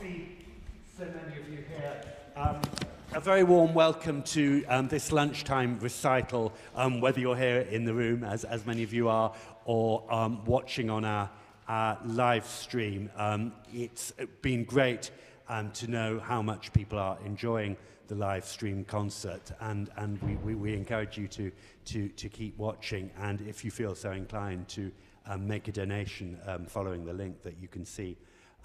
see so many of you here. Um, a very warm welcome to um, this lunchtime recital, um, whether you're here in the room, as, as many of you are, or um, watching on our, our live stream. Um, it's been great um, to know how much people are enjoying the live stream concert, and, and we, we, we encourage you to, to, to keep watching, and if you feel so inclined, to um, make a donation um, following the link that you can see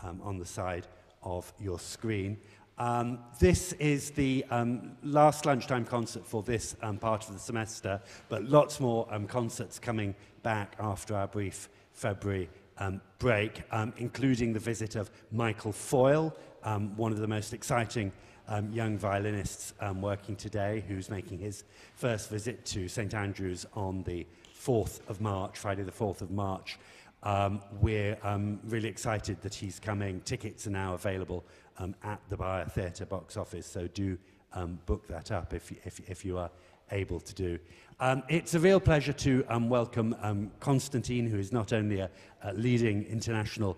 um, on the side of your screen. Um, this is the um, last lunchtime concert for this um, part of the semester, but lots more um, concerts coming back after our brief February um, break, um, including the visit of Michael Foyle, um, one of the most exciting um, young violinists um, working today, who's making his first visit to St Andrews on the 4th of March, Friday the 4th of March. Um, we're um, really excited that he's coming. Tickets are now available um, at the Byre Theatre box office, so do um, book that up if, if, if you are able to do. Um, it's a real pleasure to um, welcome Konstantin, who is not only a, a leading international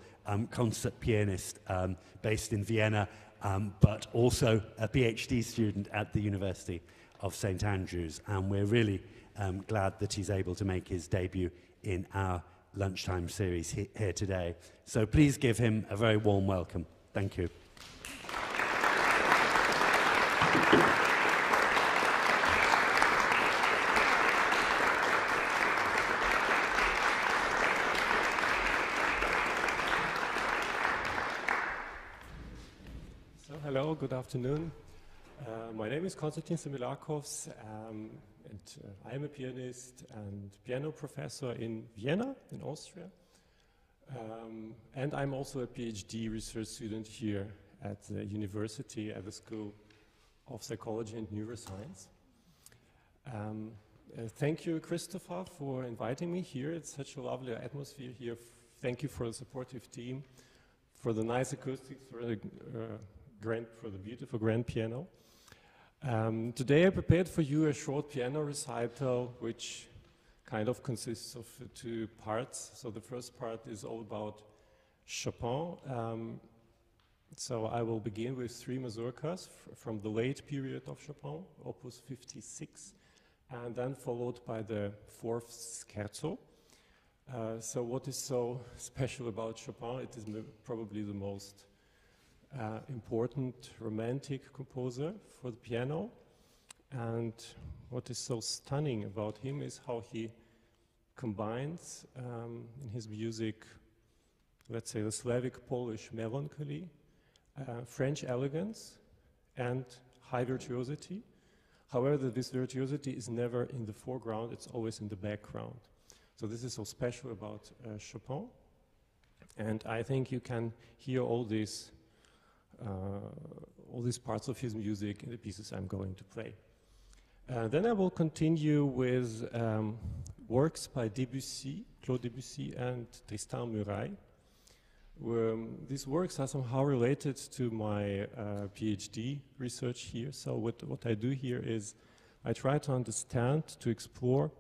concert pianist based in Vienna, but also a PhD student at the University of St Andrews. And we're really glad that he's able to make his debut in our lunchtime series he here today. So please give him a very warm welcome. Thank you. So, hello, good afternoon. Uh, my name is Konstantin Semilakovs, um, and uh, I am a pianist and piano professor in Vienna, in Austria. Um, and I'm also a PhD research student here at the university at the School of Psychology and Neuroscience. Um, uh, thank you, Christopher, for inviting me here. It's such a lovely atmosphere here. Thank you for the supportive team, for the nice acoustics, for the uh, grand, for the beautiful grand piano. Um, today I prepared for you a short piano recital which kind of consists of two parts. So the first part is all about Chopin. Um, so I will begin with three mazurkas from the late period of Chopin, opus 56, and then followed by the fourth scherzo. Uh, so what is so special about Chopin? It is probably the most uh, important romantic composer for the piano. And what is so stunning about him is how he combines um, in his music, let's say, the Slavic Polish melancholy, uh, French elegance, and high virtuosity. However, this virtuosity is never in the foreground, it's always in the background. So this is so special about uh, Chopin. And I think you can hear all these all these parts of his music in the pieces I'm going to play. Uh, then I will continue with um, works by Debussy, Claude Debussy and Tristan Murail. Um, these works are somehow related to my uh, PhD research here. So what, what I do here is I try to understand, to explore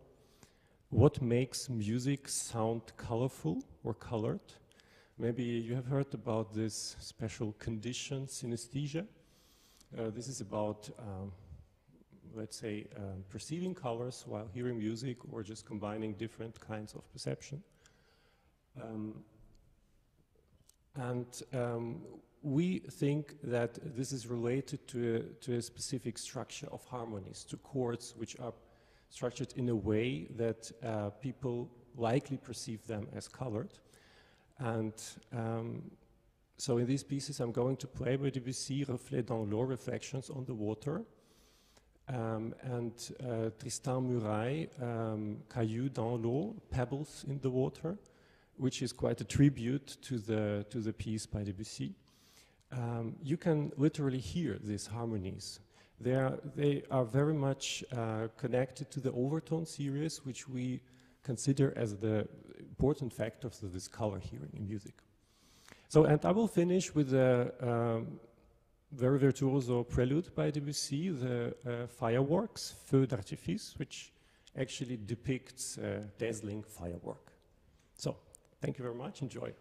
what makes music sound colorful or colored Maybe you have heard about this special condition, synesthesia. Uh, this is about, um, let's say, um, perceiving colors while hearing music or just combining different kinds of perception. Um, and um, we think that this is related to a, to a specific structure of harmonies, to chords which are structured in a way that uh, people likely perceive them as colored. And um, so in these pieces, I'm going to play with Debussy Reflets dans l'eau, Reflections on the Water, um, and uh, Tristan Murail, um, Cailloux dans l'eau, Pebbles in the Water, which is quite a tribute to the, to the piece by Debussy. Um, you can literally hear these harmonies. They are, they are very much uh, connected to the overtone series, which we consider as the important factors of this color hearing in music. So, and I will finish with a um, very virtuoso prelude by Debussy, the uh, fireworks, Feux d'artifice, which actually depicts uh, dazzling firework. So, thank you very much. Enjoy.